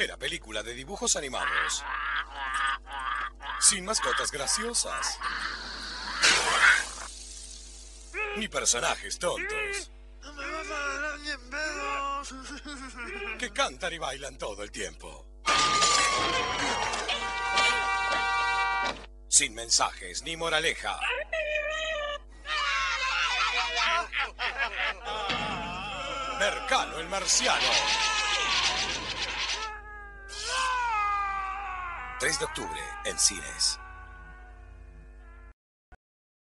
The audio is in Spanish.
Era película de dibujos animados. Sin mascotas graciosas. Ni personajes tontos. Que cantan y bailan todo el tiempo. Sin mensajes ni moraleja. Mercano el marciano. 3 de octubre en cines.